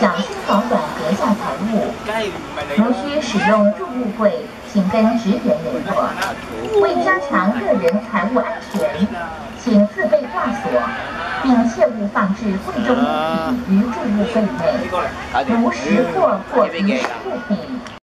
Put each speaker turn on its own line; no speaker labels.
小心保管阁下财物。如需使用入物柜，请跟职员联络。为加强个人财物安全，请自备挂锁，并切勿放置贵重物品于重物柜内，如识货或遗失物品。